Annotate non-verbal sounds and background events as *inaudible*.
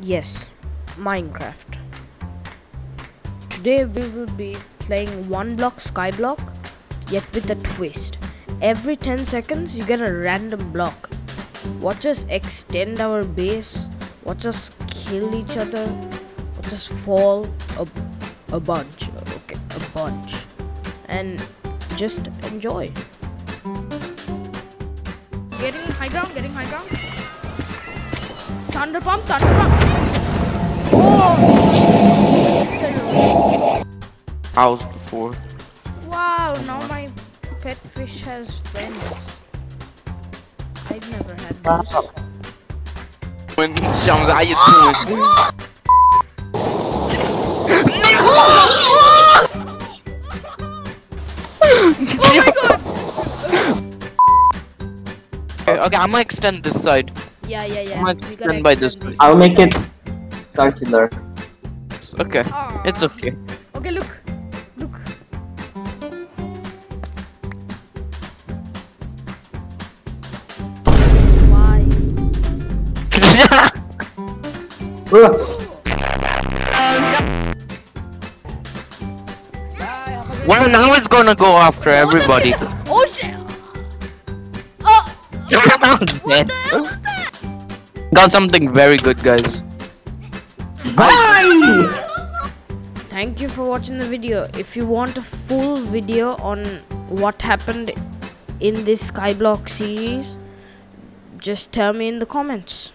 Yes, Minecraft. Today we will be playing one block skyblock, yet with a twist. Every 10 seconds you get a random block. Watch us extend our base, watch us kill each other, watch us fall a, a bunch, okay, a bunch. And just enjoy. Getting high ground, getting high ground. Thunder pump, thunder pump. Oh! house before. Wow, now my pet fish has friends. I've never had those. When Shams, how you doing? Oh *laughs* okay, okay, I'm gonna extend this side. Yeah, yeah, yeah. I'm gonna We gotta extend by this extend way. I'll make it circular. Okay, Aw. it's okay. Okay, look. Look. Why? *laughs* well, now it's gonna go after everybody. Oh shit! Oh. *laughs* Dead. Got something very good, guys. Bye! Thank you for watching the video. If you want a full video on what happened in this Skyblock series, just tell me in the comments.